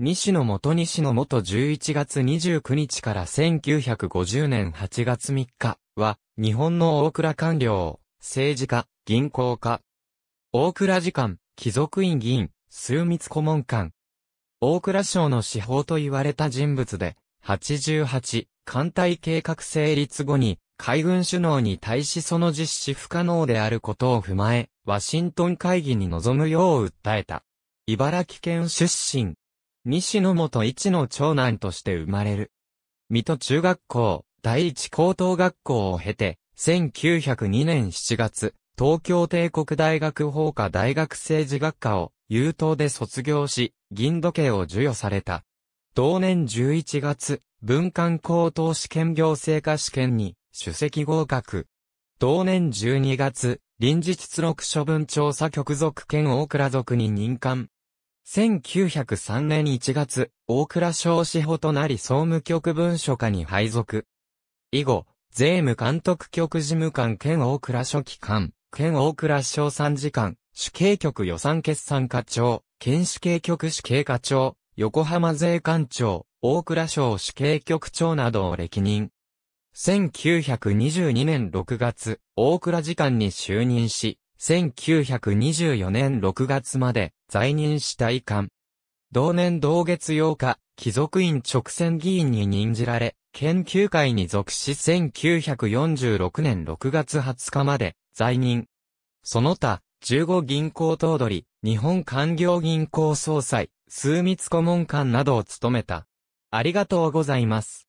西野元西野元11月29日から1950年8月3日は、日本の大蔵官僚、政治家、銀行家。大蔵次官、貴族院議員、枢密顧問官。大蔵省の司法と言われた人物で、88、艦隊計画成立後に、海軍首脳に対しその実施不可能であることを踏まえ、ワシントン会議に臨むよう訴えた。茨城県出身。西野元一の長男として生まれる。水戸中学校、第一高等学校を経て、1902年7月、東京帝国大学法科大学政治学科を優等で卒業し、銀時計を授与された。同年11月、文官高等試験行政科試験に、主席合格。同年12月、臨時出力処分調査局属兼大倉属に任官。1903年1月、大倉省司法となり総務局文書課に配属。以後、税務監督局事務官兼大倉書記官、兼大倉省参事官、主計局予算決算課長、県主計局主計課長、横浜税関長、大倉省主計局長などを歴任。1922年6月、大倉次官に就任し、1924年6月まで在任した遺官。同年同月8日、貴族院直選議員に任じられ、研究会に属し1946年6月20日まで在任。その他、15銀行頭取、日本官業銀行総裁、枢密顧問官などを務めた。ありがとうございます。